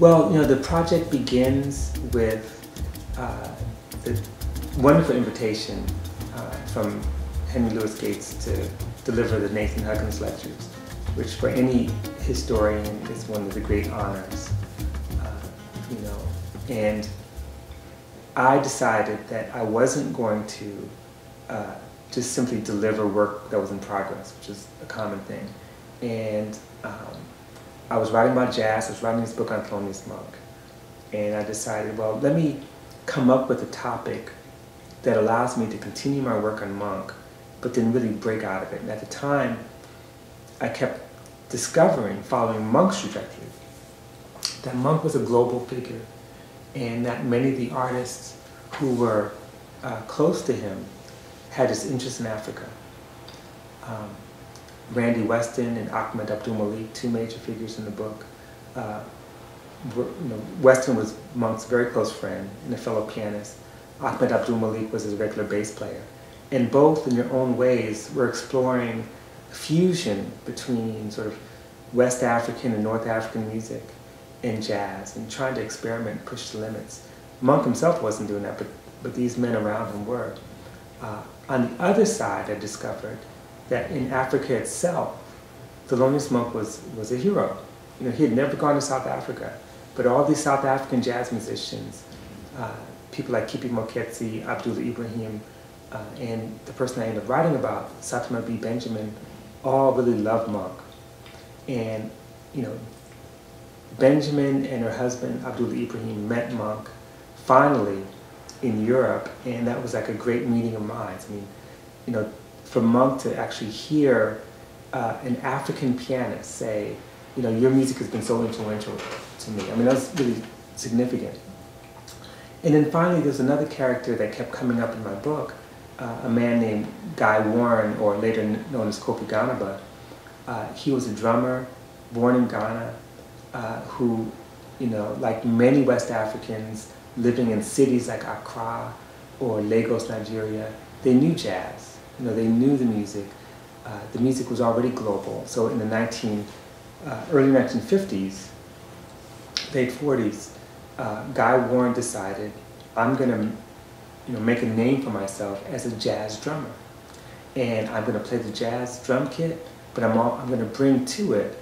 Well, you know, the project begins with uh, the wonderful invitation uh, from Henry Louis Gates to deliver the Nathan Huggins Lectures, which for any historian is one of the great honors, uh, you know. And I decided that I wasn't going to uh, just simply deliver work that was in progress, which is a common thing. And um, I was writing about jazz, I was writing this book on Thelonious Monk, and I decided, well, let me come up with a topic that allows me to continue my work on Monk, but then really break out of it. And at the time, I kept discovering, following Monk's trajectory, that Monk was a global figure, and that many of the artists who were uh, close to him had this interest in Africa. Um, Randy Weston and Ahmed Abdul Malik, two major figures in the book. Uh, you know, Weston was Monk's very close friend and a fellow pianist. Ahmed Abdul Malik was his regular bass player. And both, in their own ways, were exploring fusion between sort of West African and North African music and jazz and trying to experiment, push the limits. Monk himself wasn't doing that, but, but these men around him were. Uh, on the other side, I discovered that in Africa itself, Thelonious Monk was, was a hero. You know, he had never gone to South Africa, but all these South African jazz musicians, uh, people like Kippie Moeketsi, Abdullah Ibrahim, uh, and the person I ended up writing about, Sathima Bea Benjamin, all really loved Monk. And, you know, Benjamin and her husband, Abdullah Ibrahim, met Monk finally in Europe, and that was like a great meeting of minds. I mean, you know, for Monk to actually hear uh, an African pianist say, you know, your music has been so influential to me. I mean, that was really significant. And then finally, there's another character that kept coming up in my book, uh, a man named Guy Warren, or later known as Kofi Ghanaba. Uh, he was a drummer, born in Ghana, uh, who, you know, like many West Africans living in cities like Accra or Lagos, Nigeria, they knew jazz. You know, they knew the music. Uh, the music was already global. So in the 19, uh, early 1950s, late 40s, uh, Guy Warren decided, I'm going to you know, make a name for myself as a jazz drummer. And I'm going to play the jazz drum kit, but I'm, I'm going to bring to it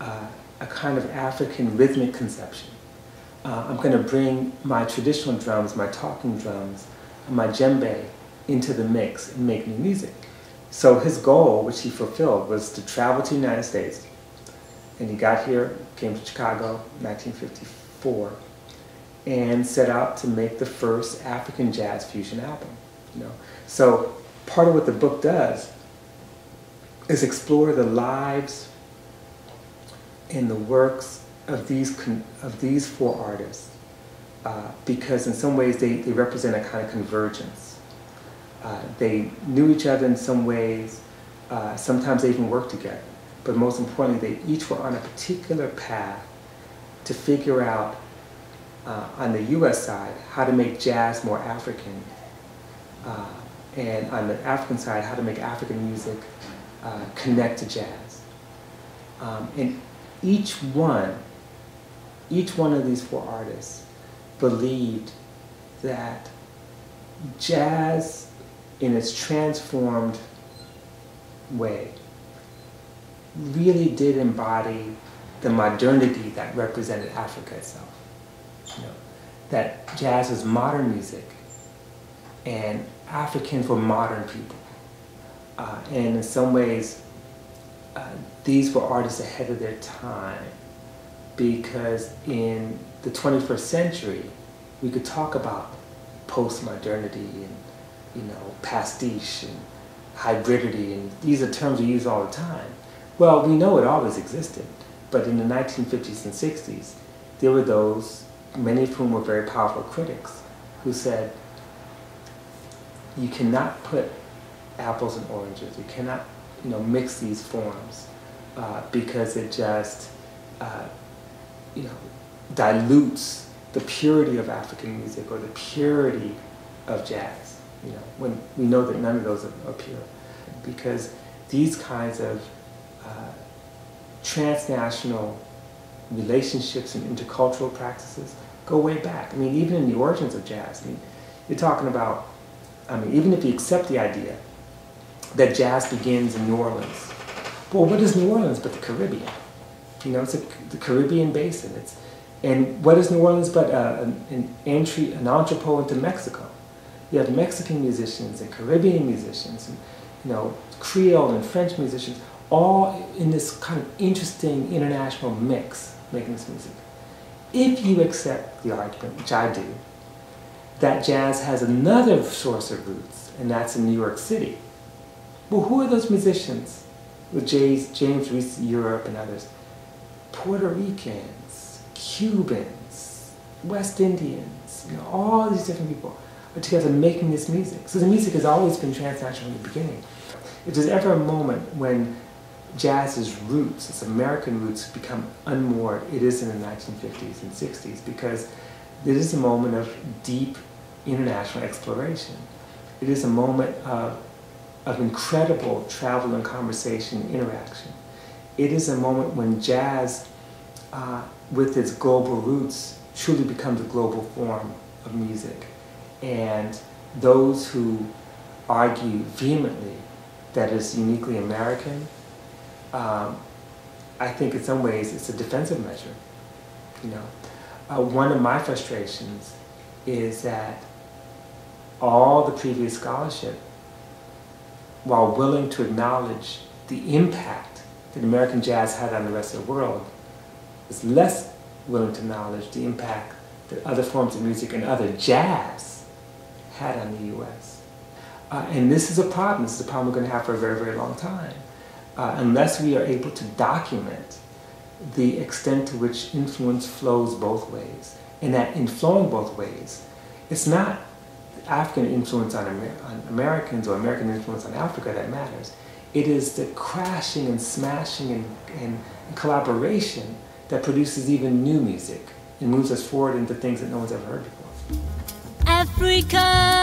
uh, a kind of African rhythmic conception. Uh, I'm going to bring my traditional drums, my talking drums, my djembe, into the mix and make new music. So his goal, which he fulfilled, was to travel to the United States. And he got here, came to Chicago, 1954, and set out to make the first African jazz fusion album. You know, so part of what the book does is explore the lives and the works of these of these four artists, uh, because in some ways they, they represent a kind of convergence. Uh, they knew each other in some ways. Uh, sometimes they even worked together. But most importantly, they each were on a particular path to figure out uh, on the U.S. side how to make jazz more African, uh, and on the African side how to make African music uh, connect to jazz. Um, and each one, each one of these four artists believed that jazz in its transformed way really did embody the modernity that represented Africa itself. You know, that jazz was modern music and African for modern people. Uh, and in some ways, uh, these were artists ahead of their time because in the 21st century, we could talk about post-modernity and you know, pastiche and hybridity, and these are terms we use all the time. Well, we know it always existed, but in the 1950s and 60s, there were those, many of whom were very powerful critics, who said, you cannot put apples and oranges, you cannot, you know, mix these forms uh, because it just, uh, you know, dilutes the purity of African music or the purity of jazz you know, when we know that none of those pure. Because these kinds of uh, transnational relationships and intercultural practices go way back. I mean, even in the origins of jazz, I mean, you're talking about, I mean, even if you accept the idea that jazz begins in New Orleans, well, what is New Orleans but the Caribbean? You know, it's a, the Caribbean basin. It's, and what is New Orleans but uh, an, an entry, an entrepot into Mexico? You have Mexican musicians and Caribbean musicians, and you know, Creole and French musicians, all in this kind of interesting international mix making this music. If you accept the argument, which I do, that jazz has another source of roots, and that's in New York City. Well, who are those musicians? With James, James Reese, Europe, and others. Puerto Ricans, Cubans, West Indians, you know, all these different people together making this music. So the music has always been transnational from the beginning. If there's ever a moment when jazz's roots, its American roots, become unmoored, it is in the 1950s and 60s because it is a moment of deep international exploration. It is a moment of, of incredible travel and conversation interaction. It is a moment when jazz, uh, with its global roots, truly becomes a global form of music. And those who argue vehemently that it's uniquely American um, I think in some ways it's a defensive measure. You know, uh, one of my frustrations is that all the previous scholarship, while willing to acknowledge the impact that American jazz had on the rest of the world, is less willing to acknowledge the impact that other forms of music and other jazz had on the U.S. Uh, and this is a problem. This is a problem we're going to have for a very, very long time uh, unless we are able to document the extent to which influence flows both ways. And that in flowing both ways, it's not African influence on, Amer on Americans or American influence on Africa that matters. It is the crashing and smashing and, and, and collaboration that produces even new music and moves us forward into things that no one's ever heard before. Africa!